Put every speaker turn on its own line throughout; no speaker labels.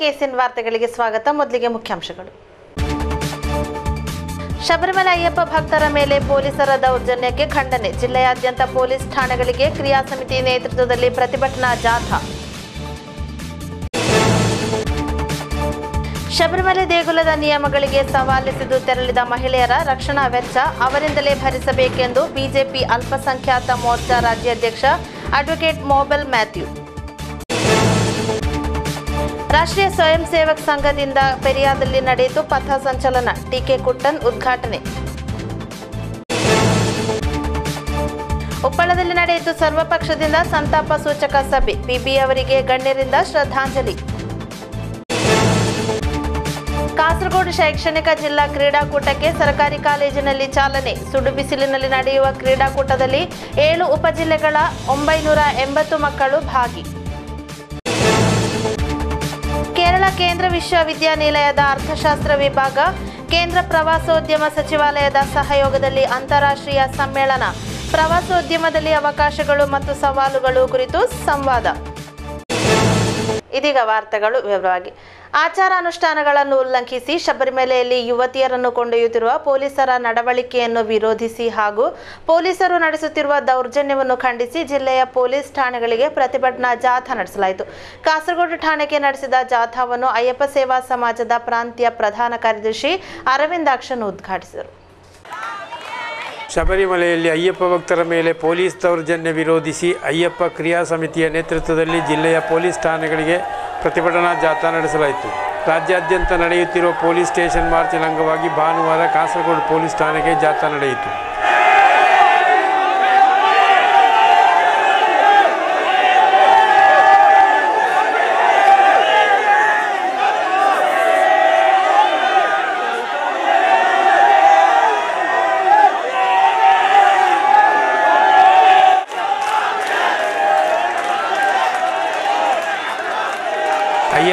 Casein ವಾರ್ತೆಗಳಿಗೆ ಸ್ವಾಗತ. ಮೊದಲಿಗೆ ಮುಖ್ಯಾಂಶಗಳು. ಶಬರಿಮಲೆ ಅಯ್ಯಪ್ಪ ಭಕ್ತರ ಮೇಲೆ ಪೊಲೀಸರ ದೌರ್ಜನ್ಯಕ್ಕೆ ಖಂಡನೆ. ಜಿಲ್ಲೆಯಾದ್ಯಂತ ಪೊಲೀಸ್ ಠಾಣೆಗಳಿಗೆ ಕ್ರಿಯಾ ಸಮಿತಿ ನೇತೃತ್ವದಲ್ಲಿ ಪ್ರತಿಭಟನಾ ಜಾಥಾ. ಶಬರಿಮಲೆ ದೇಗುಲದ ನಿಯಮಗಳಿಗೆ ಸವಾಲಿಸಿದು ತೆರಳಿದ ಮಹಿಳೆಯರ ರಕ್ಷಣಾ ವೆಚ್ಚ ಅವರಿಂದಲೇ ಭರಿಸಬೇಕೆಂದು ಬಿಜೆಪಿ ಅಲ್ಪಸಂಖ್ಯಾತ ಮೋರ್ಚಾ ರಾಜ್ಯಾಧ್ಯಕ್ಷ ಅಡ್ವೊಕೇಟ್ ಮೊಬೆಲ್ ಮ್ಯಾಥ್ಯೂ. ರಾಷ್ಟ್ರೀಯ ಸ್ವಯಂ ಸೇವಕ್ ಸಂಘದಿಂದ ಪೆರಿಯಾದಲ್ಲಿ ನಡೆಯಿತು ಪಥ ಸಂಚಲನ, ಟಿಕೆ ಕುಟ್ಟನ್ ಉದ್ಘಾಟನೆ. ಉಪ್ಪಳದಲ್ಲಿ ನಡೆಯಿತು ಸರ್ವಪಕ್ಷದಿಂದ ಸಂತಾಪ ಸೂಚಕ ಸಭೆ ಬಿಬಿ ಅವರಿಗೆ ಗಣ್ಯರಿಂದ ಶ್ರದ್ಧಾಂಜಲಿ. ಕಾಸರಗೋಡು ಶೈಕ್ಷಣಿಕ ಜಿಲ್ಲಾ ಕ್ರೀಡಾಕೂಟಕ್ಕೆ ಸರ್ಕಾರಿ ಕಾಲೇಜಿನಲ್ಲಿ ಚಾಲನೆ ಸುಡು ಬಿಸಿಲಿನಲ್ಲಿ ನಡೆಯುವ ಕ್ರೀಡಾಕೂಟದಲ್ಲಿ ಏಳು ಉಪಜಿಲ್ಲೆಗಳ ಒಂಬೈನೂರ ಎಂಬತ್ತು ಮಕ್ಕಳು ಭಾಗಿ. ಕೇರಳ ಕೇಂದ್ರ ವಿಶ್ವವಿದ್ಯಾನಿಲಯದ ಅರ್ಥಶಾಸ್ತ್ರ ವಿಭಾಗ, ಕೇಂದ್ರ ಪ್ರವಾಸೋದ್ಯಮ ಸಚಿವಾಲಯದ ಸಹಯೋಗದಲ್ಲಿ ಅಂತಾರಾಷ್ಟ್ರೀಯ ಸಮ್ಮೇಳನ, ಪ್ರವಾಸೋದ್ಯಮದಲ್ಲಿ ಅವಕಾಶಗಳು ಮತ್ತು ಸವಾಲುಗಳು ಕುರಿತು ಸಂವಾದ. ಇದೀಗ ವಾರ್ತೆಗಳು ವಿವರವಾಗಿ. ಆಚಾರ ಅನುಷ್ಠಾನಗಳನ್ನು ಉಲ್ಲಂಘಿಸಿ ಶಬರಿಮಲೆಯಲ್ಲಿ ಯುವತಿಯರನ್ನು ಕೊಂಡೊಯ್ಯುತ್ತಿರುವ ಪೊಲೀಸರ ನಡವಳಿಕೆಯನ್ನು ವಿರೋಧಿಸಿ ಹಾಗೂ ಪೊಲೀಸರು ನಡೆಸುತ್ತಿರುವ ದೌರ್ಜನ್ಯವನ್ನು ಖಂಡಿಸಿ ಜಿಲ್ಲೆಯ ಪೊಲೀಸ್ ಠಾಣೆಗಳಿಗೆ ಪ್ರತಿಭಟನಾ ಜಾಥಾ ನಡೆಸಲಾಯಿತು. ಕಾಸರಗೋಡು ಠಾಣೆಗೆ ನಡೆಸಿದ ಜಾಥಾವನ್ನು ಅಯ್ಯಪ್ಪ ಸೇವಾ ಸಮಾಜದ ಪ್ರಾಂತೀಯ ಪ್ರಧಾನ ಕಾರ್ಯದರ್ಶಿ ಅರವಿಂದಾಕ್ಷನ್ ಉದ್ಘಾಟಿಸಿದರು.
ಶಬರಿಮಲೆಯಲ್ಲಿ ಅಯ್ಯಪ್ಪ ಭಕ್ತರ ಮೇಲೆ ಪೊಲೀಸ್ ದೌರ್ಜನ್ಯ ವಿರೋಧಿಸಿ ಅಯ್ಯಪ್ಪ ಕ್ರಿಯಾ ಸಮಿತಿಯ ನೇತೃತ್ವದಲ್ಲಿ ಜಿಲ್ಲೆಯ ಪೊಲೀಸ್ ಠಾಣೆಗಳಿಗೆ ಪ್ರತಿಭಟನಾ ಜಾಥಾ ನಡೆಸಲಾಯಿತು. ರಾಜ್ಯಾದ್ಯಂತ ನಡೆಯುತ್ತಿರುವ ಪೊಲೀಸ್ ಸ್ಟೇಷನ್ ಮಾರ್ಚಿನ ಅಂಗವಾಗಿ ಭಾನುವಾರ ಕಾಸರಗೋಡು ಪೊಲೀಸ್ ಠಾಣೆಗೆ ಜಾಥಾ ನಡೆಯಿತು.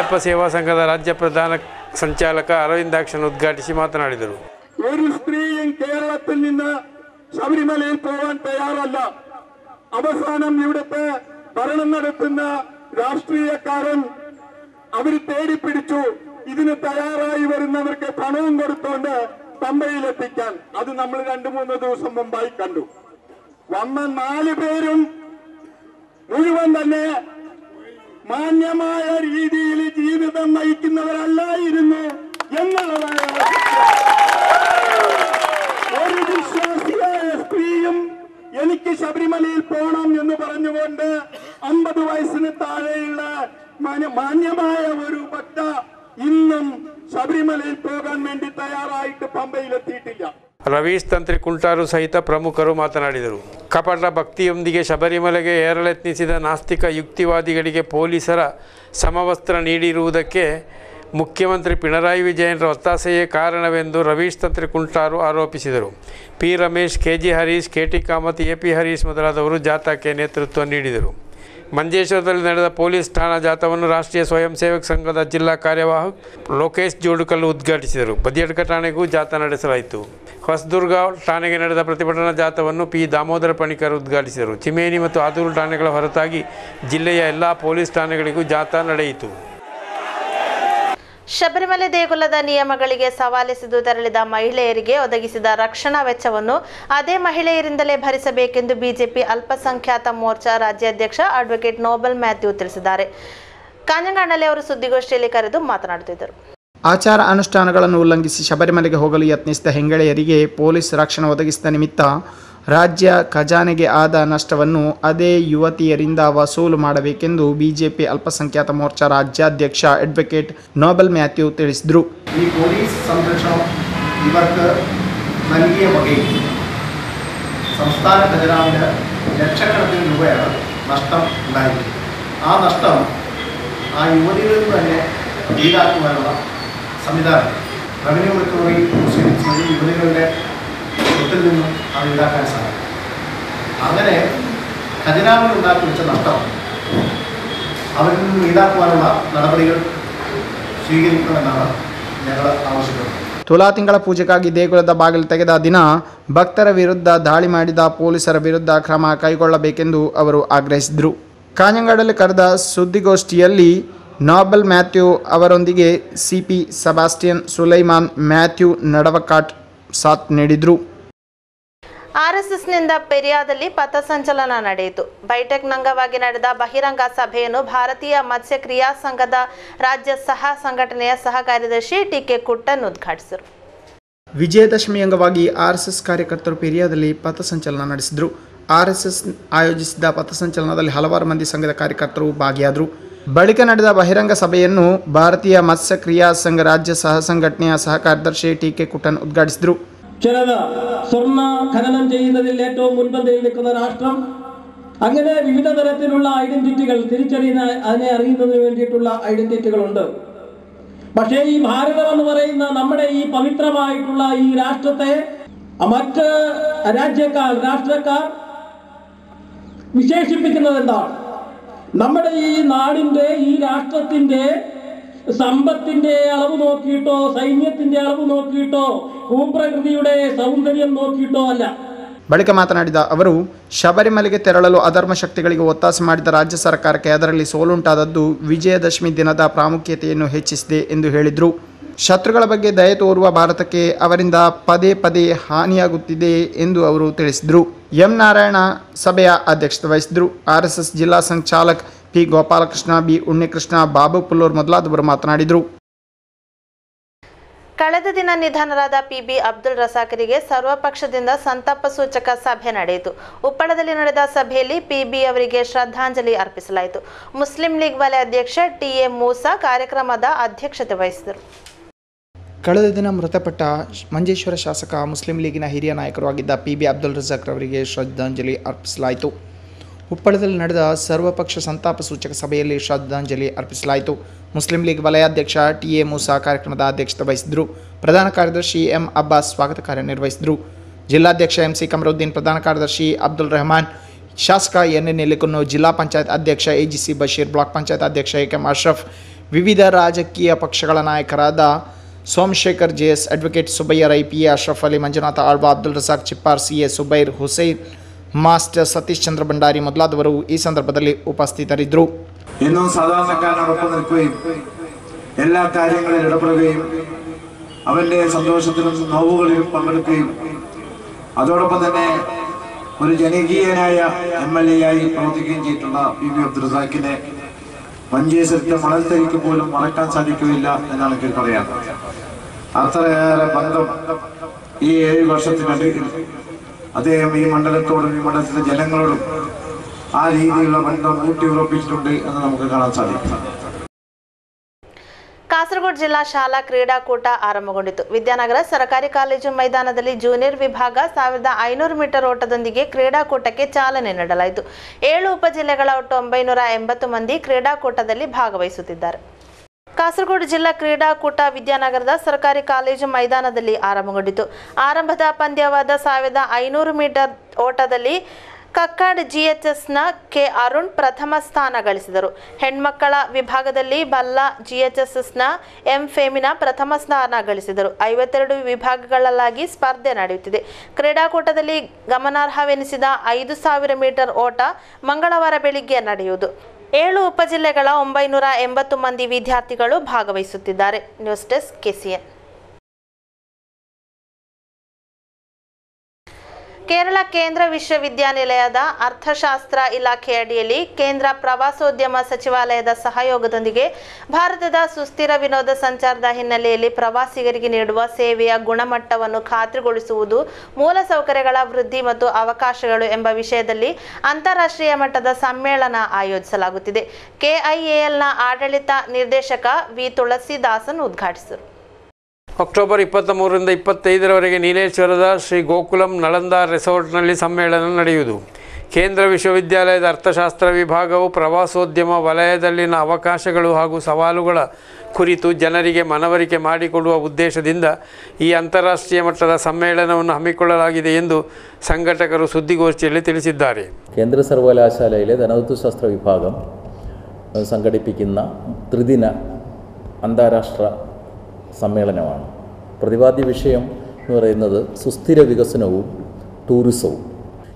ವಿಶ್ವಪ್ಪ ಸೇವಾ ಸಂಘದ ರಾಜ್ಯ ಪ್ರಧಾನ ಸಂಚಾಲಕ ಅರವಿಂದಾಕ್ಷನ್ ಉದ್ಘಾಟಿಸಿ ಮಾತನಾಡಿದರು.
ഒരു സ്ത്രീയും കേരളത്തിൽ നിന്ന് ശബരിമലയിൽ പോകാൻ തയ്യാറല്ല. അവസാനം ഇവിടുത്തെ ഭരണം നടത്തുന്ന രാഷ്ട്രീയക്കാരൻ അവർ തേടിപ്പിടിച്ചു ഇതിന് തയ്യാറായി വരുന്നവർക്ക് പണവും കൊടുത്തുകൊണ്ട് പമ്പയിലെത്തിക്കാൻ അത് നമ്മൾ രണ്ടു മൂന്ന് ദിവസം മുമ്പായി കണ്ടു. വന്ന നാല് പേരും മുഴുവൻ തന്നെ മാന്യമായ രീതിയിൽ ജീവിതം നയിക്കുന്നവരല്ലായിരുന്നു എന്നുള്ളതാണ് ഒരു വിശ്വാസിയായ സ്ത്രീയും എനിക്ക് ശബരിമലയിൽ പോകണം എന്ന് പറഞ്ഞുകൊണ്ട് അമ്പത് വയസ്സിന് താഴെയുള്ള മാന്യമായ ഒരു ഭക്ത ഇന്നും ശബരിമലയിൽ പോകാൻ വേണ്ടി തയ്യാറായിട്ട് പമ്പയിലെത്തിയിട്ടില്ല.
ರವೀಶ್ ತಂತ್ರಿ ಕುಂಟಾರು ಸಹಿತ ಪ್ರಮುಖರು ಮಾತನಾಡಿದರು. ಕಪಟ ಭಕ್ತಿಯೊಂದಿಗೆ ಶಬರಿಮಲೆಗೆ ಏರಲೆತ್ನಿಸಿದ ನಾಸ್ತಿಕ ಯುಕ್ತಿವಾದಿಗಳಿಗೆ ಪೊಲೀಸರ ಸಮವಸ್ತ್ರ ನೀಡಿರುವುದಕ್ಕೆ ಮುಖ್ಯಮಂತ್ರಿ ಪಿಣರಾಯಿ ವಿಜಯನ್ರ ಒತ್ತಾಸೆಯೇ ಕಾರಣವೆಂದು ರವೀಶ್ ತಂತ್ರಿ ಕುಂಟಾರು ಆರೋಪಿಸಿದರು. P Ramesh, K G Harish, K T Kamath, A P Harish ಮೊದಲಾದವರು ಜಾಥಾಕ್ಕೆ ನೇತೃತ್ವ ನೀಡಿದರು. ಮಂಜೇಶ್ವರದಲ್ಲಿ ನಡೆದ ಪೊಲೀಸ್ ಠಾಣಾ ಜಾಥಾವನ್ನು ರಾಷ್ಟ್ರೀಯ ಸ್ವಯಂ ಸೇವಕ ಸಂಘದ ಜಿಲ್ಲಾ ಕಾರ್ಯವಾಹಕ ಲೋಕೇಶ್ ಜೋಡುಕಲ್ ಉದ್ಘಾಟಿಸಿದರು. ಬದಿಯಡ್ಕ ಠಾಣೆಗೂ ಜಾಥಾ ನಡೆಸಲಾಯಿತು. ಹೊಸದುರ್ಗ ಠಾಣೆಗೆ ನಡೆದ ಪ್ರತಿಭಟನಾ ಜಾಥಾವನ್ನು ಪಿ. ದಾಮೋದರ ಪಣಿಕರ್ ಉದ್ಘಾಟಿಸಿದರು. ಚಿಮೇನಿ ಮತ್ತು ಆದೂರು ಠಾಣೆಗಳ ಹೊರತಾಗಿ ಜಿಲ್ಲೆಯ ಎಲ್ಲ ಪೊಲೀಸ್ ಠಾಣೆಗಳಿಗೂ ಜಾಥಾ ನಡೆಯಿತು.
ಶಬರಿಮಲೆ ದೇಗುಲದ ನಿಯಮಗಳಿಗೆ ಸವಾಲಿಸಿದು ತೆರಳಿದ ಮಹಿಳೆಯರಿಗೆ ಒದಗಿಸಿದ ರಕ್ಷಣಾ ವೆಚ್ಚವನ್ನು ಅದೇ ಮಹಿಳೆಯರಿಂದಲೇ ಭರಿಸಬೇಕೆಂದು ಬಿಜೆಪಿ ಅಲ್ಪಸಂಖ್ಯಾತ ಮೋರ್ಚಾ ರಾಜ್ಯಾಧ್ಯಕ್ಷ ಅಡ್ವೊಕೇಟ್ ನೋಬಲ್ ಮ್ಯಾಥ್ಯೂ ತಿಳಿಸಿದ್ದಾರೆ. ಕಾಂಜಂಗಾಣಲೆ ಅವರು ಸುದ್ದಿಗೋಷ್ಠಿಯಲ್ಲಿ ಕರೆದು ಮಾತನಾಡುತ್ತಿದ್ದರು.
ಆಚಾರ ಅನುಷ್ಠಾನಗಳನ್ನು ಉಲ್ಲಂಘಿಸಿ ಶಬರಿಮಲೆಗೆ ಹೋಗಲು ಯತ್ನಿಸಿದ ಹೆಂಗಳೆಯರಿಗೆ ಪೊಲೀಸ್ ರಕ್ಷಣೆ ಒದಗಿಸಿದ ನಿಮಿತ್ತ ರಾಜ್ಯ ಖಜಾನೆಗೆ ಆದ ನಷ್ಟವನ್ನು ಅದೇ ಯುವತಿಯರಿಂದ ವಸೂಲು ಮಾಡಬೇಕೆಂದು ಬಿಜೆಪಿ ಅಲ್ಪಸಂಖ್ಯಾತ ಮೋರ್ಚಾ ರಾಜ್ಯಾಧ್ಯಕ್ಷ ಅಡ್ವೊಕೇಟ್ നോബൽ മാത്യു ತಿಳಿಸಿದರು
ഈ പോലീസ് സംരക്ഷണം ഇവർക്ക് നൽകിയ വകയിൽ സംസ്ഥാന ഖജനാവിന് ലക്ഷക്കണക്കിന് രൂപയാണ് നഷ്ടം ഉണ്ടായിരിക്കുന്നത് ആ നഷ്ടം ആ യുവതികളിൽ നിന്ന് തന്നെ ഈടാക്കുവാനുള്ള സംവിധാനം റവന്യൂ റിക്കവറി പ്രൊസീഡിങ്സ് വഴി യുവതികളുടെ സ്വത്തിൽ നിന്നും അത് ഈടാക്കാൻ സാധിക്കും അങ്ങനെ ഖജനാവിൽ ഉണ്ടാക്കി വെച്ച നഷ്ടം അവരിൽ നിന്നും ഈടാക്കുവാനുള്ള നടപടികൾ സ്വീകരിക്കണമെന്നാണ് ഞങ്ങൾ ആവശ്യപ്പെടുന്നത്
ತುಲಾ ತಿಂಗಳ ಪೂಜೆಗಾಗಿ ದೇಗುಲದ ಬಾಗಿಲು ತೆಗೆದ ದಿನ ಭಕ್ತರ ವಿರುದ್ಧ ದಾಳಿ ಮಾಡಿದ ಪೊಲೀಸರ ವಿರುದ್ಧ ಕ್ರಮ ಕೈಗೊಳ್ಳಬೇಕೆಂದು ಅವರು ಆಗ್ರಹಿಸಿದರು ಕಾಂಜಂಗಾಡಲ್ಲಿ ಕರೆದ ಸುದ್ದಿಗೋಷ್ಠಿಯಲ್ಲಿ ನಾಬಲ್ ಮ್ಯಾಥ್ಯೂ ಅವರೊಂದಿಗೆ C P Sebastian Sulaiman Mathew ನಡವಕಾಟ್ ಸಾಥ್ ನೀಡಿದರು
ಆರ್ಎಸ್ಎಸ್ನಿಂದ ಪೆರಿಯಾದಲ್ಲಿ ಪಥಸಂಚಲನ ನಡೆಯಿತು. ಬೈಟೆಕ್ ಅಂಗವಾಗಿ ನಡೆದ ಬಹಿರಂಗ ಸಭೆಯನ್ನು ಭಾರತೀಯ ಮತ್ಸ್ಯ ಕ್ರಿಯಾ ಸಂಘದ ರಾಜ್ಯ ಸಹ ಸಂಘಟನೆಯ ಸಹ ಕಾರ್ಯದರ್ಶಿ ಟಿಕೆ ಕುಟ್ಟನ್ ಉದ್ಘಾಟಿಸಿದರು.
ವಿಜಯದಶಮಿ ಅಂಗವಾಗಿ ಆರ್ಎಸ್ಎಸ್ ಕಾರ್ಯಕರ್ತರು ಪೆರಿಯಾದಲ್ಲಿ ಪಥಸಂಚಲನ ನಡೆಸಿದರು. ಆರ್ಎಸ್ಎಸ್ ಆಯೋಜಿಸಿದ ಪಥಸಂಚಲನದಲ್ಲಿ ಹಲವಾರು ಮಂದಿ ಸಂಘದ ಕಾರ್ಯಕರ್ತರು ಭಾಗಿಯಾದರು. ಬಳಿಕ ನಡೆದ ಬಹಿರಂಗ ಸಭೆಯನ್ನು ಭಾರತೀಯ ಮತ್ಸ್ಯ ಕ್ರಿಯಾ ಸಂಘ ರಾಜ್ಯ ಸಹ ಸಂಘಟನೆಯ ಸಹ ಕಾರ್ಯದರ್ಶಿ ಟಿಕೆ ಕುಟನ್ ಉದ್ಘಾಟಿಸಿದರು.
ചിലത് സ്വർണ ഖനനം ചെയ്യുന്നതിൽ ഏറ്റവും മുൻപന്തിയിൽ നിൽക്കുന്ന രാഷ്ട്രം. അങ്ങനെ വിവിധ തരത്തിലുള്ള ഐഡന്റിറ്റികൾ തിരിച്ചറിയുന്ന അതിനെ അറിയുന്നതിന് വേണ്ടിയിട്ടുള്ള ഐഡന്റിറ്റികളുണ്ട്. പക്ഷേ ഈ ഭാരതം എന്ന് പറയുന്ന നമ്മുടെ ഈ പവിത്രമായിട്ടുള്ള ഈ രാഷ്ട്രത്തെ മറ്റ് രാജ്യക്കാർ രാഷ്ട്രക്കാർ വിശേഷിപ്പിക്കുന്നത് എന്താണ്? നമ്മുടെ ഈ നാടിന്റെ ഈ രാഷ്ട്രത്തിന്റെ സമ്പത്തിന്റെ അളവ് നോക്കിയിട്ടോ സൈന്യത്തിന്റെ അളവ് നോക്കിയിട്ടോ ഭൂപ്രകൃതിയുടെ സൗന്ദര്യം നോക്കിയിട്ടോ അല്ല
ಬಳಿಕ ಮಾತನಾಡಿದ ಅವರು ಶಬರಿಮಲೆಗೆ ತೆರಳಲು ಅಧರ್ಮ ಶಕ್ತಿಗಳಿಗೆ ಒತ್ತಾಸೆ ಮಾಡಿದ ರಾಜ್ಯ ಸರ್ಕಾರಕ್ಕೆ ಅದರಲ್ಲಿ ಸೋಲುಂಟಾದದ್ದು ವಿಜಯದಶಮಿ ದಿನದ ಪ್ರಾಮುಖ್ಯತೆಯನ್ನು ಹೆಚ್ಚಿಸಿದೆ ಎಂದು ಹೇಳಿದರು ಶತ್ರುಗಳ ಬಗ್ಗೆ ದಯೆ ತೋರುವ ಭಾರತಕ್ಕೆ ಅವರಿಂದ ಪದೇ ಪದೇ ಹಾನಿಯಾಗುತ್ತಿದೆ ಎಂದು ಅವರು ತಿಳಿಸಿದರು ಎಂ ನಾರಾಯಣ ಸಭೆಯ ಅಧ್ಯಕ್ಷತೆ ವಹಿಸಿದರು ಆರ್ ಎಸ್ ಎಸ್ ಜಿಲ್ಲಾ ಸಂಚಾಲಕ್ ಪಿ ಗೋಪಾಲಕೃಷ್ಣ ಬಿ ಉಣ್ಣಿಕೃಷ್ಣ ಬಾಬು ಪುಲ್ಲೂರ್ ಮೊದಲಾದವರು ಮಾತನಾಡಿದರು.
ಕಳೆದ ದಿನ ನಿಧನರಾದ ಪಿಬಿ ಅಬ್ದುಲ್ ರಸಾಕರಿಗೆ ಸರ್ವಪಕ್ಷದಿಂದ ಸಂತಾಪ ಸೂಚಕ ಸಭೆ ನಡೆಯಿತು. ಉಪ್ಪಳದಲ್ಲಿ ನಡೆದ ಸಭೆಯಲ್ಲಿ ಪಿಬಿ ಅವರಿಗೆ ಶ್ರದ್ಧಾಂಜಲಿ ಅರ್ಪಿಸಲಾಯಿತು. ಮುಸ್ಲಿಂ ಲೀಗ್ ವಲಯ ಅಧ್ಯಕ್ಷ ಟಿ ಎ ಮೂಸಾ ಕಾರ್ಯಕ್ರಮದ ಅಧ್ಯಕ್ಷತೆ ವಹಿಸಿದರು.
ಕಳೆದ ದಿನ ಮೃತಪಟ್ಟ ಮಂಜೇಶ್ವರ ಶಾಸಕ ಮುಸ್ಲಿಂ ಲೀಗಿನ ಹಿರಿಯ ನಾಯಕರು ಆಗಿದ್ದ ಪಿಬಿ ಅಬ್ದುಲ್ ರಜಾಕ್ ರವರಿಗೆ ಶ್ರದ್ಧಾಂಜಲಿ ಅರ್ಪಿಸಲಾಯಿತು. ಉಪ್ಪಳದಲ್ಲಿ ನಡೆದ ಸರ್ವಪಕ್ಷ ಸಂತಾಪ ಸೂಚಕ ಸಭೆಯಲ್ಲಿ ಶ್ರದ್ಧಾಂಜಲಿ ಅರ್ಪಿಸಲಾಯಿತು. ಮುಸ್ಲಿಂ ಲೀಗ್ ವಲಯಾಧ್ಯಕ್ಷ ಟಿ ಎ ಮೂಸಾ ಕಾರ್ಯಕ್ರಮದ ಅಧ್ಯಕ್ಷತೆ ವಹಿಸಿದರು. ಪ್ರಧಾನ ಕಾರ್ಯದರ್ಶಿ ಎಂ ಅಬ್ಬಾಸ್ ಸ್ವಾಗತ ಕಾರ್ಯ ನಿರ್ವಹಿಸಿದರು ಜಿಲ್ಲಾಧ್ಯಕ್ಷ ಎಂ ಸಿ ಕಮರುದ್ದೀನ್, ಪ್ರಧಾನ ಕಾರ್ಯದರ್ಶಿ ಅಬ್ದುಲ್ ರೆಹಮಾನ್, ಶಾಸಕ ಎನ್ ಎನ್ ಎಲಿಕುನ್ನು ಜಿಲ್ಲಾ ಪಂಚಾಯತ್ ಅಧ್ಯಕ್ಷ A G C Basheer, block panchayat ಅಧ್ಯಕ್ಷ ಎ ಕೆಂ ಅಶ್ರಫ್, ವಿವಿಧ ರಾಜಕೀಯ ಪಕ್ಷಗಳ ನಾಯಕರಾದ Somashekar, J S advocate Subbaiah Rai P A Ashraf Ali, Manjunatha Alva, Abdul Razak Chippar, C A Subair Hussain master Satish Chandra Bhandari ಮೊದಲಾದವರು ಈ ಸಂದರ್ಭದಲ್ಲಿ ಉಪಸ್ಥಿತರಿದ್ದರು
എന്നും സാധാരണക്കാരനോടൊപ്പം നിൽക്കുകയും എല്ലാ കാര്യങ്ങളിലും ഇടപെടുകയും അവന്റെ സന്തോഷത്തിലും നോവുകളിലും പങ്കെടുക്കുകയും അതോടൊപ്പം തന്നെ ഒരു ജനകീയനായ എം എൽ എ ആയി പ്രവർത്തിക്കുകയും ചെയ്തിട്ടുള്ള പി വി അബ്ദുൾ റസാഖിനെ മഞ്ചേശ്വരത്തെ മണൽത്തരിക്ക് പോലും മറക്കാൻ സാധിക്കുകയില്ല എന്നാണ് എനിക്ക് പറയാൻ അത്രയേറെ ബന്ധം ഈ ഏഴ് വർഷത്തിനിടയിൽ അദ്ദേഹം ഈ മണ്ഡലത്തോടും ഈ മണ്ഡലത്തിലെ ജനങ്ങളോടും ആ രീതിയിലുള്ള ബന്ധം ഊട്ടി ഉറപ്പിച്ചിട്ടുണ്ട് എന്ന് നമുക്ക് കാണാൻ സാധിക്കും
ಕಾಸರಗೋಡು ಜಿಲ್ಲಾ ಶಾಲಾ ಕ್ರೀಡಾಕೂಟ ಆರಂಭಗೊಂಡಿತು ವಿದ್ಯಾನಗರ ಸರ್ಕಾರಿ ಕಾಲೇಜು ಮೈದಾನದಲ್ಲಿ ಜೂನಿಯರ್ ವಿಭಾಗ ಸಾವಿರದ ಐನೂರು ಮೀಟರ್ ಓಟದೊಂದಿಗೆ ಕ್ರೀಡಾಕೂಟಕ್ಕೆ ಚಾಲನೆ ನೀಡಲಾಯಿತು ಏಳು ಉಪಜಿಲ್ಲೆಗಳ ಒಟ್ಟು ಒಂಬೈನೂರ ಎಂಬತ್ತು ಮಂದಿ ಕ್ರೀಡಾಕೂಟದಲ್ಲಿ ಭಾಗವಹಿಸುತ್ತಿದ್ದಾರೆ ಕಾಸರಗೋಡು ಜಿಲ್ಲಾ ಕ್ರೀಡಾಕೂಟ ವಿದ್ಯಾನಗರದ ಸರ್ಕಾರಿ ಕಾಲೇಜು ಮೈದಾನದಲ್ಲಿ ಆರಂಭಗೊಂಡಿತು. ಆರಂಭದ ಪಂದ್ಯವಾದ ಸಾವಿರದ ಐನೂರು ಮೀಟರ್ ಓಟದಲ್ಲಿ ಕಕ್ಕಾಡ್ ಜಿಎಚ್ಎಸ್ನ ಕೆ ಅರುಣ್ ಪ್ರಥಮ ಸ್ಥಾನ ಗಳಿಸಿದರು. ಹೆಣ್ಮಕ್ಕಳ ವಿಭಾಗದಲ್ಲಿ ಬಲ್ಲ ಜಿಎಚ್ಎಸ್ಎಸ್ನ ಎಂ ಫೇಮಿನಾ ಪ್ರಥಮ ಸ್ಥಾನ ಗಳಿಸಿದರು. ಐವತ್ತೆರಡು ವಿಭಾಗಗಳಲ್ಲಾಗಿ ಸ್ಪರ್ಧೆ ನಡೆಯುತ್ತಿದೆ. ಕ್ರೀಡಾಕೂಟದಲ್ಲಿ ಗಮನಾರ್ಹವೆನಿಸಿದ ಐದು ಸಾವಿರ ಮೀಟರ್ ಓಟ ಮಂಗಳವಾರ ಬೆಳಿಗ್ಗೆ ನಡೆಯುವುದು. ಏಳು ಉಪಜಿಲ್ಲೆಗಳ ಒಂಬೈನೂರ ಎಂಬತ್ತು ಮಂದಿ ವಿದ್ಯಾರ್ಥಿಗಳು ಭಾಗವಹಿಸುತ್ತಿದ್ದಾರೆ. News desk KCN. ಕೇರಳ ಕೇಂದ್ರ ವಿಶ್ವವಿದ್ಯಾನಿಲಯದ ಅರ್ಥಶಾಸ್ತ್ರ ಇಲಾಖೆ ಅಡಿಯಲ್ಲಿ ಕೇಂದ್ರ ಪ್ರವಾಸೋದ್ಯಮ ಸಚಿವಾಲಯದ ಸಹಯೋಗದೊಂದಿಗೆ ಭಾರತದ ಸುಸ್ಥಿರ ವಿನೋದ ಸಂಚಾರದ ಹಿನ್ನೆಲೆಯಲ್ಲಿ ಪ್ರವಾಸಿಗರಿಗೆ ನೀಡುವ ಸೇವೆಯ ಗುಣಮಟ್ಟವನ್ನು ಖಾತ್ರಿಗೊಳಿಸುವುದು ಮೂಲಸೌಕರ್ಯಗಳ ವೃದ್ಧಿ ಮತ್ತು ಅವಕಾಶಗಳು ಎಂಬ ವಿಷಯದಲ್ಲಿ ಅಂತಾರಾಷ್ಟ್ರೀಯ ಮಟ್ಟದ ಸಮ್ಮೇಳನ ಆಯೋಜಿಸಲಾಗುತ್ತಿದೆ. ಕೆಐಎಎಲ್ನ ಆಡಳಿತ ನಿರ್ದೇಶಕ ವಿ. ತುಳಸಿದಾಸನ್ ಉದ್ಘಾಟಿಸಿದರು.
ಅಕ್ಟೋಬರ್ ಇಪ್ಪತ್ತ ಮೂರರಿಂದ ಇಪ್ಪತ್ತೈದರವರೆಗೆ ನೀಲೇಶ್ವರದ ಶ್ರೀ ಗೋಕುಲಂ ನಳಂದ ರೆಸಾರ್ಟ್ನಲ್ಲಿ ಸಮ್ಮೇಳನ ನಡೆಯುವುದು. ಕೇಂದ್ರ ವಿಶ್ವವಿದ್ಯಾಲಯದ ಅರ್ಥಶಾಸ್ತ್ರ ವಿಭಾಗವು ಪ್ರವಾಸೋದ್ಯಮ ವಲಯದಲ್ಲಿನ ಅವಕಾಶಗಳು ಹಾಗೂ ಸವಾಲುಗಳ ಕುರಿತು ಜನರಿಗೆ ಮನವರಿಕೆ ಮಾಡಿಕೊಡುವ ಉದ್ದೇಶದಿಂದ ಈ ಅಂತಾರಾಷ್ಟ್ರೀಯ ಮಟ್ಟದ ಸಮ್ಮೇಳನವನ್ನು ಹಮ್ಮಿಕೊಳ್ಳಲಾಗಿದೆ ಎಂದು ಸಂಘಟಕರು ಸುದ್ದಿಗೋಷ್ಠಿಯಲ್ಲಿ ತಿಳಿಸಿದ್ದಾರೆ.
ಕೇಂದ್ರ ಸರ್ವಕಲಾಶಾಲೆಯಲ್ಲಿ ധനതത്വശാസ്ത്ര ವಿಭಾಗ സംഘടിപ്പിക്കുന്ന ತ್ರಿದಿನ ಅಂತಾರಾಷ್ಟ್ರ സമ്മേളനമാണ്. പ്രതിപാദ്യ വിഷയം എന്ന് പറയുന്നത് സുസ്ഥിര വികസനവും ടൂറിസവും.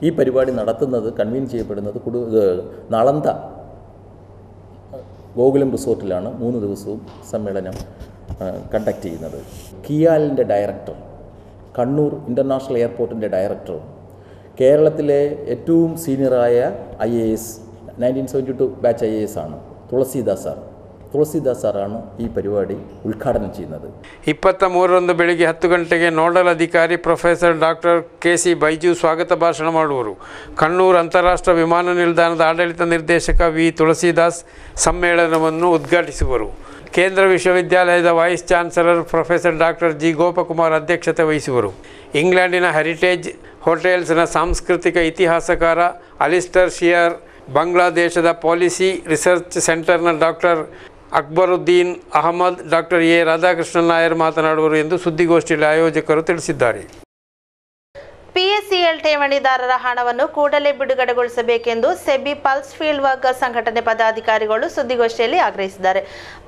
ഈ പരിപാടി നടത്തുന്നത് കൺവീൻ ചെയ്യപ്പെടുന്നത് കുടു നളന്ത ഗോകുലം റിസോർട്ടിലാണ് മൂന്ന് ദിവസവും സമ്മേളനം കണ്ടക്ട് ചെയ്യുന്നത്. കിയാലിന്റെ ഡയറക്ടർ കണ്ണൂർ ഇന്റർനാഷണൽ എയർപോർട്ടിന്റെ ഡയറക്ടർ കേരളത്തിലെ ഏറ്റവും സീനിയറായ I A S nineteen seventy two batch I A S ആണ്. തുളസീദാസ് സാർ. തുളസീദാസ് സാറാണ് ഈ പരിപാടി ഉദ്ഘാടനം ചെയ്യുന്നത്
ಇಪ್ಪತ್ತ ಮೂರರಂದು ಬೆಳಿಗ್ಗೆ ಹತ್ತು ಗಂಟೆಗೆ ನೋಡಲ್ ಅಧಿಕಾರಿ professor doctor K C Baiju ಸ್ವಾಗತ ಭಾಷಣ ಮಾಡುವರು ಕಣ್ಣೂರು ಅಂತಾರಾಷ್ಟ್ರ ವಿಮಾನ ನಿಲ್ದಾಣದ ಆಡಳಿತ ನಿರ್ದೇಶಕ ವಿ ತುಳಸಿದಾಸ್ ಸಮ್ಮೇಳನವನ್ನು ಉದ್ಘಾಟಿಸುವರು ಕೇಂದ್ರ ವಿಶ್ವವಿದ್ಯಾಲಯದ vice chancellor professor doctor G Gopakumar ಅಧ್ಯಕ್ಷತೆ ವಹಿಸುವರು ಇಂಗ್ಲೆಂಡಿನ ಹೆರಿಟೇಜ್ ಹೋಟೆಲ್ಸ್ನ ಸಾಂಸ್ಕೃತಿಕ ಇತಿಹಾಸಕಾರ ಅಲಿಸ್ಟರ್ ಶಿಯರ್ ಬಾಂಗ್ಲಾದೇಶದ ಪಾಲಿಸಿ ರಿಸರ್ಚ್ ಸೆಂಟರ್ನ doctor Akbaruddin Ahmad doctor A Radhakrishnan Nair ಮಾತನಾಡುವರು ಎಂದು ಸುದ್ದಿಗೋಷ್ಠಿಯಲ್ಲಿ ಆಯೋಜಕರು ತಿಳಿಸಿದ್ದಾರೆ.
ಪಿಎಸ್ಸಿಎಲ್ ಠೇವಣಿದಾರರ ಹಣವನ್ನು ಕೂಡಲೇ ಬಿಡುಗಡೆಗೊಳಿಸಬೇಕೆಂದು ಸೆಬಿ ಪಲ್ಸ್ ಫೀಲ್ಡ್ ವರ್ಕರ್ ಸಂಘಟನೆ ಪದಾಧಿಕಾರಿಗಳು ಸುದ್ದಿಗೋಷ್ಠಿಯಲ್ಲಿ ಆಗ್ರಹಿಸಿದ್ದಾರೆ.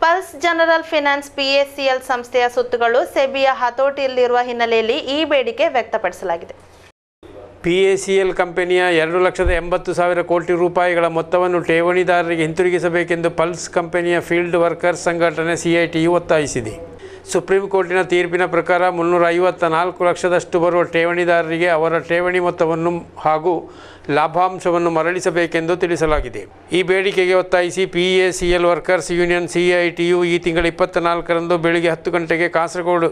ಪಲ್ಸ್ ಜನರಲ್ ಫಿನಾನ್ಸ್ ಪಿಎಸ್ಸಿಎಲ್ ಸಂಸ್ಥೆಯ ಸುತ್ತುಗಳು ಸೆಬಿಯ ಹತೋಟಿಯಲ್ಲಿರುವ ಹಿನ್ನೆಲೆಯಲ್ಲಿ ಈ ಬೇಡಿಕೆ ವ್ಯಕ್ತಪಡಿಸಲಾಗಿದೆ.
ಪಿ ಎ ಸಿ ಎಲ್ ಕಂಪನಿಯ ಎರಡು ಲಕ್ಷದ ಎಂಬತ್ತು ಸಾವಿರ ಕೋಟಿ ರೂಪಾಯಿಗಳ ಮೊತ್ತವನ್ನು ಠೇವಣಿದಾರರಿಗೆ ಹಿಂತಿರುಗಿಸಬೇಕೆಂದು ಪಲ್ಸ್ ಕಂಪನಿಯ ಫೀಲ್ಡ್ ವರ್ಕರ್ಸ್ ಸಂಘಟನೆ ಸಿಐಟಿಯು ಒತ್ತಾಯಿಸಿದೆ. ಸುಪ್ರೀಂ ಕೋರ್ಟಿನ ತೀರ್ಪಿನ ಪ್ರಕಾರ ಮುನ್ನೂರ ಐವತ್ತ ನಾಲ್ಕು ಲಕ್ಷದಷ್ಟು ಬರುವ ಠೇವಣಿದಾರರಿಗೆ ಅವರ ಠೇವಣಿ ಮೊತ್ತವನ್ನು ಹಾಗೂ ಲಾಭಾಂಶವನ್ನು ಮರಳಿಸಬೇಕೆಂದು ತಿಳಿಸಲಾಗಿದೆ. ಈ ಬೇಡಿಕೆಗೆ ಒತ್ತಾಯಿಸಿ P A C L workers union CITU ಈ ತಿಂಗಳ ಇಪ್ಪತ್ತ್ನಾಲ್ಕರಂದು ಬೆಳಗ್ಗೆ ಹತ್ತು ಗಂಟೆಗೆ ಕಾಸರಗೋಡು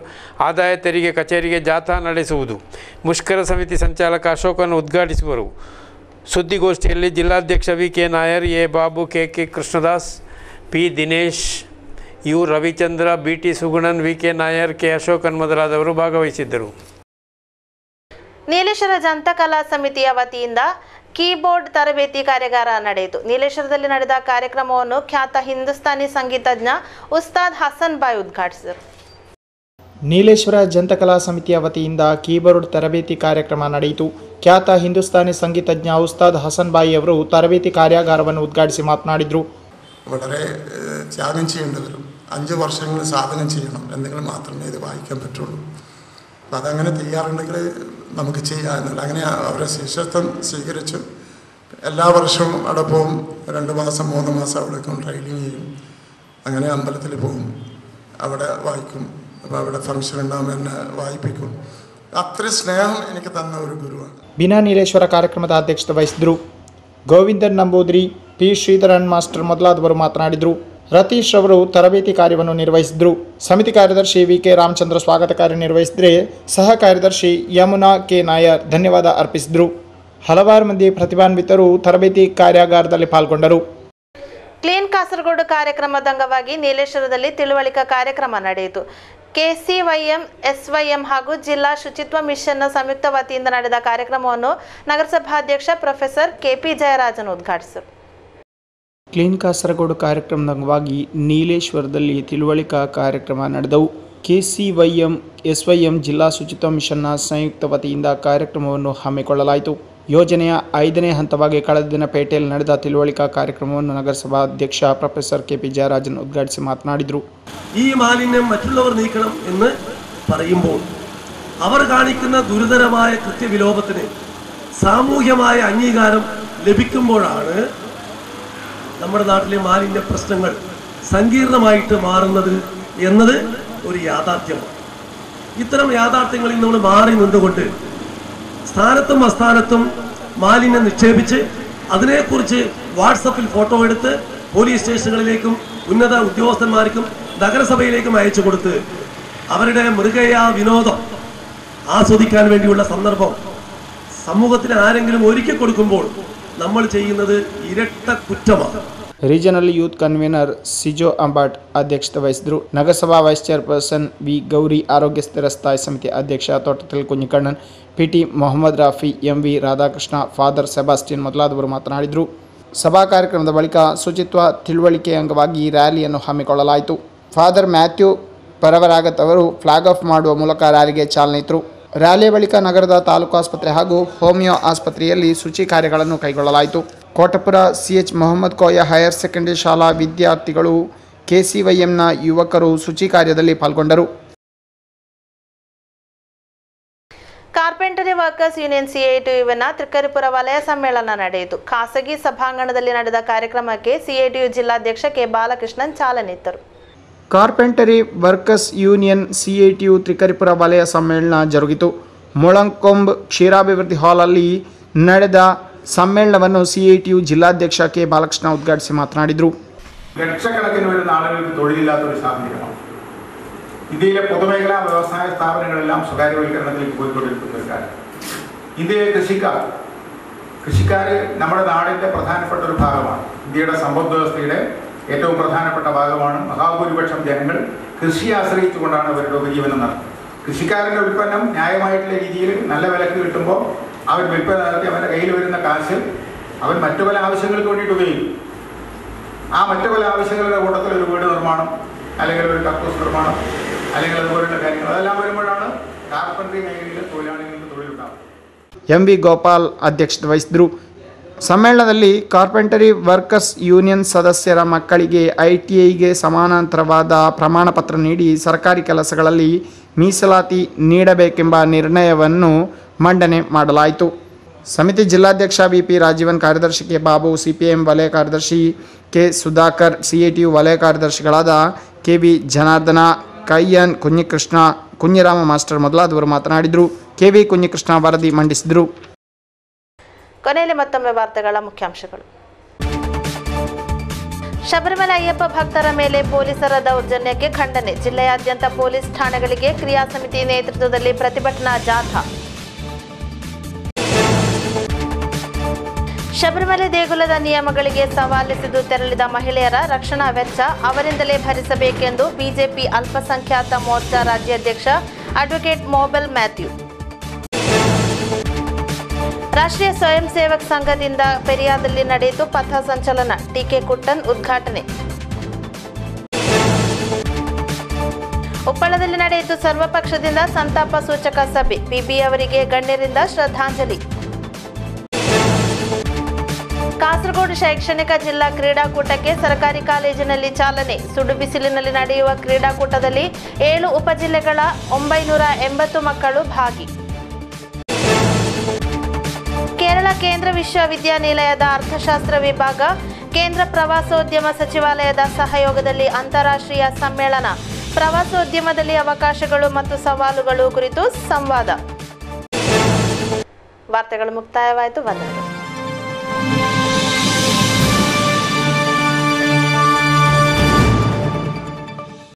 ಆದಾಯ ತೆರಿಗೆ ಕಚೇರಿಗೆ ಜಾಥಾ ನಡೆಸುವುದು. ಮುಷ್ಕರ ಸಮಿತಿ ಸಂಚಾಲಕ ಅಶೋಕನ್ನು ಉದ್ಘಾಟಿಸುವರು. ಸುದ್ದಿಗೋಷ್ಠಿಯಲ್ಲಿ ಜಿಲ್ಲಾಧ್ಯಕ್ಷ V K Nair, A Babu, K K Krishnadas, P Dinesh U Ravichandra B T Sugunan V K Nair K Ashokan ಮೊದಲಾದವರು ಭಾಗವಹಿಸಿದ್ದರು.
ನೀಲೇಶ್ವರ ಜಂತಕಲಾ ಸಮಿತಿಯ ವತಿಯಿಂದ ಕೀಬೋರ್ಡ್ ತರಬೇತಿ ಕಾರ್ಯಾಗಾರ ನಡೆಯಿತು. ನೀಲೇಶ್ವರದಲ್ಲಿ ನಡೆದ ಕಾರ್ಯಕ್ರಮವನ್ನು ಖ್ಯಾತ ಹಿಂದೂಸ್ತಾನಿ ಸಂಗೀತಜ್ಞ ಉಸ್ತಾದ್ ಹಸನ್ ಬಾಯ್ ಉದ್ಘಾಟಿಸಿದರು.
ನೀಲೇಶ್ವರ ಜಂತಕಲಾ ಸಮಿತಿಯ ವತಿಯಿಂದ ಕೀಬೋರ್ಡ್ ತರಬೇತಿ ಕಾರ್ಯಕ್ರಮ ನಡೆಯಿತು. ಖ್ಯಾತ ಹಿಂದೂಸ್ತಾನಿ ಸಂಗೀತಜ್ಞ ಉಸ್ತಾದ್ ಹಸನ್ ಬಾಯಿ ಅವರು ತರಬೇತಿ ಕಾರ್ಯಾಗಾರವನ್ನು ಉದ್ಘಾಟಿಸಿ ಮಾತನಾಡಿದರು.
വളരെ ഏഹ്, ത്യാഗം ചെയ്യേണ്ടവരും അഞ്ച് വർഷങ്ങൾ സാധനം ചെയ്യണം എന്നെങ്കിൽ മാത്രമേ ഇത് വായിക്കാൻ പറ്റുള്ളൂ അപ്പം അതങ്ങനെ തയ്യാറുണ്ടെങ്കിൽ നമുക്ക് ചെയ്യാം എന്നുള്ള അങ്ങനെ അവരെ ശിഷ്യത്വം സ്വീകരിച്ചു എല്ലാ വർഷവും അവിടെ പോകും രണ്ട് മാസം മൂന്ന് മാസം അവിടേക്കും ട്രെയിനിങ് ചെയ്യും അങ്ങനെ അമ്പലത്തിൽ പോകും അവിടെ വായിക്കും അപ്പോൾ അവിടെ ഫംഗ്ഷൻ ഉണ്ടാകുമ്പോൾ എന്നെ വായിപ്പിക്കും അത്രയും സ്നേഹം എനിക്ക് തന്ന ഒരു ഗുരുവാണ്
ಬಿನಾ ನೀಲೇಶ್ವರ ಕಾರ್ಯಕ್ರಮದ ಅಧ್ಯಕ್ಷತೆ ವಹಿಸಿದರು ಗೋವಿಂದನ್ ನಂಬೂದ್ರಿ ಪಿ ಶ್ರೀಧರನ್ ಮಾಸ್ಟರ್ ಮೊದಲಾದವರು ಮಾತನಾಡಿದರು ರತೀಶ್ ಅವರು ತರಬೇತಿ ಕಾರ್ಯವನ್ನು ನಿರ್ವಹಿಸಿದರು. ಸಮಿತಿ ಕಾರ್ಯದರ್ಶಿ ವಿ ಕೆ ರಾಮಚಂದ್ರ ಸ್ವಾಗತ ಕಾರ್ಯ ನಿರ್ವಹಿಸಿದರೆ ಸಹ ಕಾರ್ಯದರ್ಶಿ ಯಮುನಾ ಕೆ. ನಾಯರ್ ಧನ್ಯವಾದ ಅರ್ಪಿಸಿದರು. ಹಲವಾರು ಮಂದಿ ಪ್ರತಿಭಾನ್ವಿತರು ತರಬೇತಿ ಕಾರ್ಯಾಗಾರದಲ್ಲಿ ಪಾಲ್ಗೊಂಡರು.
ಕ್ಲೀನ್ ಕಾಸರಗೋಡು ಕಾರ್ಯಕ್ರಮದ ಅಂಗವಾಗಿ ನೀಲೇಶ್ವರದಲ್ಲಿ ತಿಳುವಳಿಕಾ ಕಾರ್ಯಕ್ರಮ ನಡೆಯಿತು. ಕೆಸಿವೈಎಂ ಎಸ್ವೈಎಂ ಹಾಗೂ ಜಿಲ್ಲಾ ಶುಚಿತ್ವ ಮಿಷನ್ನ ಸಂಯುಕ್ತ ವತಿಯಿಂದ ನಡೆದ ಕಾರ್ಯಕ್ರಮವನ್ನು ನಗರಸಭಾಧ್ಯಕ್ಷ ಪ್ರೊಫೆಸರ್ ಕೆಪಿ ಜಯರಾಜನ್ ಉದ್ಘಾಟಿಸಿದರು.
ಕ್ಲೀನ್ ಕಾಸರಗೋಡು ಕಾರ್ಯಕ್ರಮದ ಅಂಗವಾಗಿ ನೀಲೇಶ್ವರದಲ್ಲಿ ತಿಳುವಳಿಕಾ ಕಾರ್ಯಕ್ರಮ ನಡೆದವು ಕೆಸಿವೈಎಂ ಎಸ್ವೈಎಂ ಜಿಲ್ಲಾ ಶುಚಿತ್ವ ಮಿಷನ್ನ ಸಂಯುಕ್ತ ವತಿಯಿಂದ ಕಾರ್ಯಕ್ರಮವನ್ನು ಹಮ್ಮಿಕೊಳ್ಳಲಾಯಿತು ಯೋಜನೆಯ ಐದನೇ ಹಂತವಾಗಿ ಕಳೆದ ದಿನ ಪೇಟೆಯಲ್ಲಿ ನಡೆದ ತಿಳುವಳಿಕಾ ಕಾರ್ಯಕ್ರಮವನ್ನು ನಗರಸಭಾ ಅಧ್ಯಕ್ಷ ಪ್ರೊಫೆಸರ್ ಕೆಪಿ ಜಯರಾಜನ್ ಉದ್ಘಾಟಿಸಿ ಮಾತನಾಡಿದರು
ഈ മാലിന്യം മറ്റുള്ളവർ നീക്കണം എന്ന് പറയുമ്പോൾ അവർ കാണിക്കുന്ന ഗുരുതരമായ കൃത്യവിലോപത്തിന് സാമൂഹ്യമായ അംഗീകാരം ലഭിക്കുമ്പോഴാണ് നമ്മുടെ നാട്ടിലെ മാലിന്യ പ്രശ്നങ്ങൾ സങ്കീർണമായിട്ട് മാറുന്നത് എന്നത് ഒരു യാഥാർത്ഥ്യമാണ്. ഇത്തരം യാഥാർത്ഥ്യങ്ങളിൽ നമ്മൾ മാറി നിന്നുകൊണ്ട് സ്ഥാനത്തും അസ്ഥാനത്തും മാലിന്യം നിക്ഷേപിച്ച് അതിനെക്കുറിച്ച് വാട്സപ്പിൽ ഫോട്ടോ എടുത്ത് പോലീസ് സ്റ്റേഷനുകളിലേക്കും ഉന്നത ഉദ്യോഗസ്ഥന്മാർക്കും നഗരസഭയിലേക്കും അയച്ചു കൊടുത്ത് അവരുടെ മൃഗയ വിനോദം ആസ്വദിക്കാൻ വേണ്ടിയുള്ള സന്ദർഭം സമൂഹത്തിന് ആരെങ്കിലും ഒരുക്കി കൊടുക്കുമ്പോൾ
regional youth convener Sijo Ambat ಅಧ್ಯಕ್ಷತೆ ವಹಿಸಿದರು ನಗರಸಭಾ ವೈಸ್ ಚೇರ್ಪರ್ಸನ್ ವಿ ಗೌರಿ ಆರೋಗ್ಯ ಸ್ಥಾಯಿ ಸಮಿತಿ ಅಧ್ಯಕ್ಷ Thottathil Kunhikannan PT Mohammed Rafi MV Radhakrishna father Sebastian ಮೊದಲಾದವರು ಮಾತನಾಡಿದರು ಸಭಾ ಕಾರ್ಯಕ್ರಮದ ಬಳಿಕ ಶುಚಿತ್ವ ತಿಳುವಳಿಕೆ ಅಂಗವಾಗಿ ರ್ಯಾಲಿಯನ್ನು ಹಮ್ಮಿಕೊಳ್ಳಲಾಯಿತು ಫಾದರ್ ಮ್ಯಾಥ್ಯೂ ಪರವರಾಗತ್ ಅವರು ಫ್ಲಾಗ್ ಆಫ್ ಮಾಡುವ ಮೂಲಕ ರ್ಯಾಲಿಗೆ ಚಾಲನೆ ಇತ್ತು ರ್ಯಾಲಿಯ ಬಳಿಕ ನಗರದ ತಾಲೂಕು ಆಸ್ಪತ್ರೆ ಹಾಗೂ ಹೋಮಿಯೋ ಆಸ್ಪತ್ರೆಯಲ್ಲಿ ಶುಚಿ ಕಾರ್ಯಗಳನ್ನು ಕೈಗೊಳ್ಳಲಾಯಿತು. Kotapura CH Mohammed Koya higher secondary ಶಾಲಾ ವಿದ್ಯಾರ್ಥಿಗಳು ಕೆಸಿವೈಎಂನ ಯುವಕರು ಶುಚಿ ಕಾರ್ಯದಲ್ಲಿ ಪಾಲ್ಗೊಂಡರು.
ಕಾರ್ಪೆಂಟರಿ ವರ್ಕರ್ಸ್ ಯೂನಿಯನ್ ಸಿಐಟಿಯುವಿನ ತ್ರಿಕರಿಪುರ ವಲಯ ಸಮ್ಮೇಳನ ನಡೆಯಿತು. ಖಾಸಗಿ ಸಭಾಂಗಣದಲ್ಲಿ ನಡೆದ ಕಾರ್ಯಕ್ರಮಕ್ಕೆ ಸಿಐಟಿಯು ಜಿಲ್ಲಾಧ್ಯಕ್ಷ ಕೆ ಬಾಲಕೃಷ್ಣನ್ ಚಾಲನೆ ಇತ್ತರು
carpentry workers union CITU Trikaripur ವಲಯ ಸಮ್ಮೇಳನ ಜರುಗಿತು ಮೊಳಂಕೊಂಬ್ ಕ್ಷೀರಾಭಿವೃದ್ಧಿ ಹಾಲಲ್ಲಿ ನಡೆದ ಸಮ್ಮೇಳನವನ್ನು ಸಿಐಟಿಯು
ಜಿಲ್ಲಾಧ್ಯಕ್ಷ ಕೆ ಬಾಲಕೃಷ್ಣ ಉದ್ಘಾಟಿಸಿ ಮಾತನಾಡಿದರು ഇന്ത്യയിലെ പൊതുമേഖലാ വ്യവസായ സ്ഥാപനങ്ങളെല്ലാം സ്വകാര്യവൽക്കരണത്തിലേക്ക് പോയിക്കൊണ്ടിരിക്കുന്ന ഇന്ത്യയിലെ കൃഷിക്കാർ കൃഷിക്കാർ നമ്മുടെ നാടിൻ്റെ പ്രധാനപ്പെട്ട ഒരു ഭാഗമാണ് ഇന്ത്യയുടെ സമ്പദ് വ്യവസ്ഥയുടെ ഏറ്റവും പ്രധാനപ്പെട്ട ഭാഗമാണ് മഹാഭൂരിപക്ഷം ജനങ്ങൾ കൃഷിയെ ആശ്രയിച്ചുകൊണ്ടാണ് അവരുടെ ഉപജീവനം നടത്തുന്നത്. കൃഷിക്കാരന്റെ ഉൽപ്പന്നം ന്യായമായിട്ടുള്ള രീതിയിൽ നല്ല വിലക്ക് കിട്ടുമ്പോൾ അവർ വിൽപ്പന നടത്തി അവരുടെ കയ്യിൽ വരുന്ന കാശ് അവൻ മറ്റു പല ആവശ്യങ്ങൾക്ക് വേണ്ടിയിട്ട് ഉപയോഗിക്കും. ആ മറ്റു പല ആവശ്യങ്ങളുടെ കൂട്ടത്തിൽ ഒരു വീട് നിർമ്മാണം അല്ലെങ്കിൽ ഒരു കക്കൂസ് നിർമ്മാണം അല്ലെങ്കിൽ അതുപോലെയുള്ള കാര്യങ്ങൾ അതെല്ലാം വരുമ്പോഴാണ് കാർപ്പൻട്രി മേഖലയിലെ തൊഴിലാളികൾക്ക് തൊഴിലുണ്ടാവുന്നത്
എം വി ഗോപാൽ അധ്യക്ഷത വഹിച്ചു ಸಮ್ಮೇಳನದಲ್ಲಿ ಕಾರ್ಪೆಂಟರಿ ವರ್ಕರ್ಸ್ ಯೂನಿಯನ್ ಸದಸ್ಯರ ಮಕ್ಕಳಿಗೆ ಐ ಟಿ ಐಗೆ ಸಮಾನಾಂತರವಾದ ಪ್ರಮಾಣಪತ್ರ ನೀಡಿ ಸರ್ಕಾರಿ ಕೆಲಸಗಳಲ್ಲಿ ಮೀಸಲಾತಿ ನೀಡಬೇಕೆಂಬ ನಿರ್ಣಯವನ್ನು ಮಂಡನೆ ಮಾಡಲಾಯಿತು. ಸಮಿತಿ ಜಿಲ್ಲಾಧ್ಯಕ್ಷ ಬಿ ಪಿ ರಾಜೀವನ್ ಕಾರ್ಯದರ್ಶಿ K Babu C P CPM ವಲಯ ಕಾರ್ಯದರ್ಶಿ K Sudhakar C A CITU ವಲಯ ಕಾರ್ಯದರ್ಶಿಗಳಾದ K B Janardhana, Kaiyan Kunhikrishna Kunhirama master ಮೊದಲಾದವರು ಮಾತನಾಡಿದರು. ಕೆ ಬಿ ಕುಂಜಿಕೃಷ್ಣ ವರದಿ ಮಂಡಿಸಿದರು.
ಕೊನೆಯಲ್ಲಿ ಮತ್ತೊಮ್ಮೆ ವಾರ್ತೆಗಳ ಮುಖ್ಯಾಂಶಗಳು. ಶಬರಿಮಲೆ ಅಯ್ಯಪ್ಪ ಭಕ್ತರ ಮೇಲೆ ಪೊಲೀಸರ ದೌರ್ಜನ್ಯಕ್ಕೆ ಖಂಡನೆ. ಜಿಲ್ಲೆಯಾದ್ಯಂತ ಪೊಲೀಸ್ ಠಾಣೆಗಳಿಗೆ ಕ್ರಿಯಾ ಸಮಿತಿ ನೇತೃತ್ವದಲ್ಲಿ ಪ್ರತಿಭಟನಾ ಜಾಥಾ. ಶಬರಿಮಲೆ ದೇಗುಲದ ನಿಯಮಗಳಿಗೆ ಸವಾಲಿಸಿದು ತೆರಳಿದ ಮಹಿಳೆಯರ ರಕ್ಷಣಾ ವೆಚ್ಚ ಅವರಿಂದಲೇ ಭರಿಸಬೇಕೆಂದು ಬಿಜೆಪಿ ಅಲ್ಪಸಂಖ್ಯಾತ ಮೋರ್ಚಾ ರಾಜ್ಯಾಧ್ಯಕ್ಷ ಅಡ್ವೊಕೇಟ್ ಮೊಬೆಲ್ ಮ್ಯಾಥ್ಯೂ. ರಾಷ್ಟ್ರೀಯ ಸ್ವಯಂ ಸೇವಕ್ ಸಂಘದಿಂದ ಪೆರಿಯಾದಲ್ಲಿ ನಡೆಯಿತು ಪಥ ಸಂಚಲನ, ಟಿಕೆ ಕುಟ್ಟನ್ ಉದ್ಘಾಟನೆ. ಉಪ್ಪಳದಲ್ಲಿ ನಡೆಯಿತು ಸರ್ವಪಕ್ಷದಿಂದ ಸಂತಾಪ ಸೂಚಕ ಸಭೆ, ಪಿಬಿ ಅವರಿಗೆ ಗಣ್ಯರಿಂದ ಶ್ರದ್ಧಾಂಜಲಿ. ಕಾಸರಗೋಡು ಶೈಕ್ಷಣಿಕ ಜಿಲ್ಲಾ ಕ್ರೀಡಾಕೂಟಕ್ಕೆ ಸರ್ಕಾರಿ ಕಾಲೇಜಿನಲ್ಲಿ ಚಾಲನೆ ಸುಡು ಬಿಸಿಲಿನಲ್ಲಿ ನಡೆಯುವ ಕ್ರೀಡಾಕೂಟದಲ್ಲಿ ಏಳು ಉಪಜಿಲ್ಲೆಗಳ ಒಂಬೈನೂರ ಎಂಬತ್ತು ಮಕ್ಕಳು ಭಾಗಿ. ಕೇಂದ್ರ ವಿಶ್ವವಿದ್ಯಾನಿಲಯದ ಅರ್ಥಶಾಸ್ತ್ರ ವಿಭಾಗ, ಕೇಂದ್ರ ಪ್ರವಾಸೋದ್ಯಮ ಸಚಿವಾಲಯದ ಸಹಯೋಗದಲ್ಲಿ ಅಂತಾರಾಷ್ಟ್ರೀಯ ಸಮ್ಮೇಳನ, ಪ್ರವಾಸೋದ್ಯಮದಲ್ಲಿ ಅವಕಾಶಗಳು ಮತ್ತು ಸವಾಲುಗಳು ಕುರಿತು ಸಂವಾದ. ವಾರ್ತೆಗಳು ಮುಕ್ತಾಯವಾಯಿತು. ವಂದನೆಗಳು